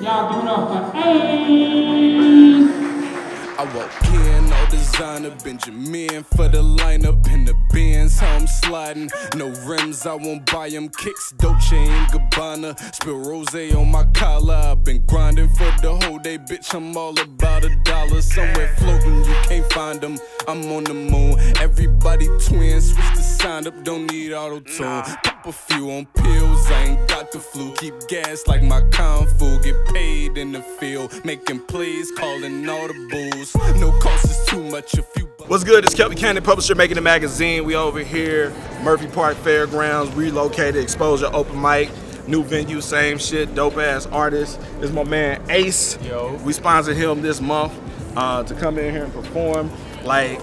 Y'all give it up for Ace. I walk in, all designer Benjamin for the lineup in the Benz, how I'm sliding. No rims, I won't buy them kicks. Dolce and Gabbana, spill rose on my collar. I've been grinding for the whole day, bitch. I'm all about a dollar. Somewhere floating, you can't find them. I'm on the moon. Everybody twins, switch the sign up, don't need auto tune. Pop a few on pills, I ain't got the flu. Keep gas like my kung fu. Get paid in the field, making plays, calling all the bulls. No cost is too much. A few. What's good? It's Kelvin Cannon, publisher, Makin' It Magazine. We over here, Murphy Park Fairgrounds, relocated, exposure, open mic, new venue, same shit, dope ass artist. This is my man Ace. Yo. We sponsored him this month uh, to come in here and perform. Like,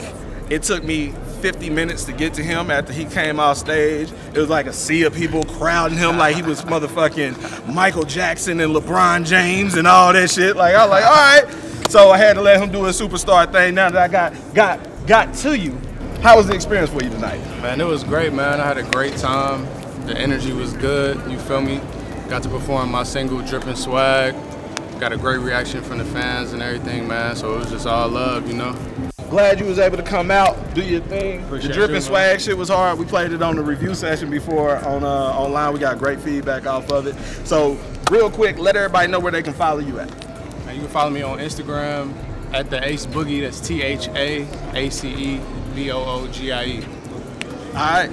it took me 50 minutes to get to him after he came off stage. It was like a sea of people crowding him like he was motherfucking Michael Jackson and LeBron James and all that shit. Like, I was like, all right. So I had to let him do a superstar thing. Now that I got got got to you, how was the experience for you tonight? Man, it was great, man. I had a great time. The energy was good. You feel me? Got to perform my single "Dripping Swag." Got a great reaction from the fans and everything, man. So it was just all love, you know. Glad you was able to come out, do your thing. Appreciate the dripping you, swag shit was hard. We played it on the review session before on uh, online. We got great feedback off of it. So real quick, let everybody know where they can follow you at. And you can follow me on Instagram at the Ace Boogie. That's T H A A C E B O O G I E. All right.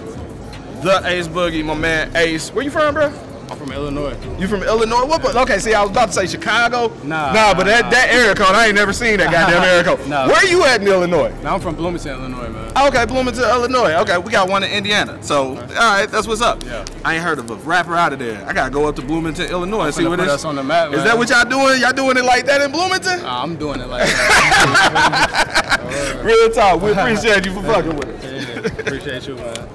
The Ace Boogie, my man Ace. Where you from, bro? I'm from Illinois. You from Illinois? What? part- Okay, see, I was about to say Chicago. Nah, Nah, but that, nah. that area code, I ain't never seen that goddamn area code. Nah. Where you at in Illinois? Now I'm from Bloomington, Illinois, man. Okay, Bloomington, Illinois. Okay, we got one in Indiana. So, all right, that's what's up. Yeah. I ain't heard of a rapper out of there. I gotta go up to Bloomington, Illinois, and see Finna what put this. us on the map, Is man. that what y'all doing? Y'all doing it like that in Bloomington? Nah, I'm doing it like that. Real talk. We appreciate you for fucking with us. Yeah, appreciate you, man.